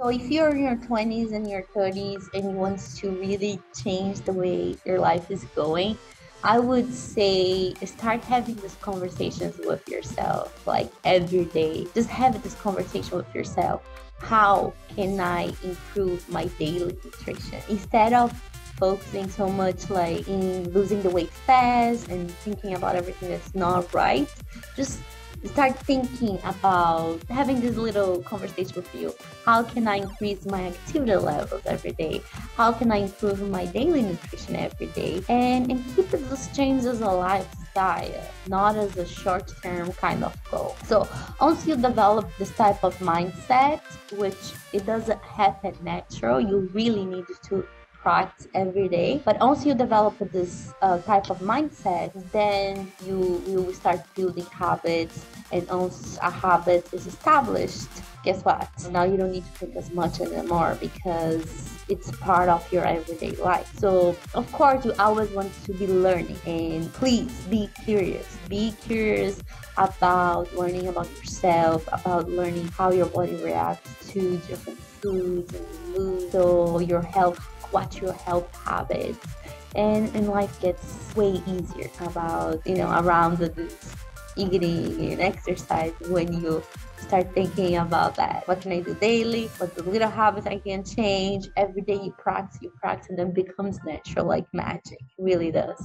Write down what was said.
So if you're in your 20s and your 30s and you want to really change the way your life is going, I would say start having these conversations with yourself like every day. Just have this conversation with yourself. How can I improve my daily nutrition? Instead of focusing so much like in losing the weight fast and thinking about everything that's not right, just start thinking about having this little conversation with you. How can I increase my activity levels every day? How can I improve my daily nutrition every day? And, and keep those changes as a lifestyle, not as a short term kind of goal. So once you develop this type of mindset, which it doesn't happen natural, you really need to practice every day. But once you develop this uh, type of mindset, then you will start building habits. And once a habit is established, guess what? Now you don't need to think as much anymore because it's part of your everyday life. So, of course, you always want to be learning and please be curious. Be curious about learning about yourself, about learning how your body reacts to different foods moods. So, your health watch your health habits and, and life gets way easier about you know around the eating and exercise when you start thinking about that. What can i do daily? What the little habits i can change? Every day you practice you practice and then becomes natural like magic. It really does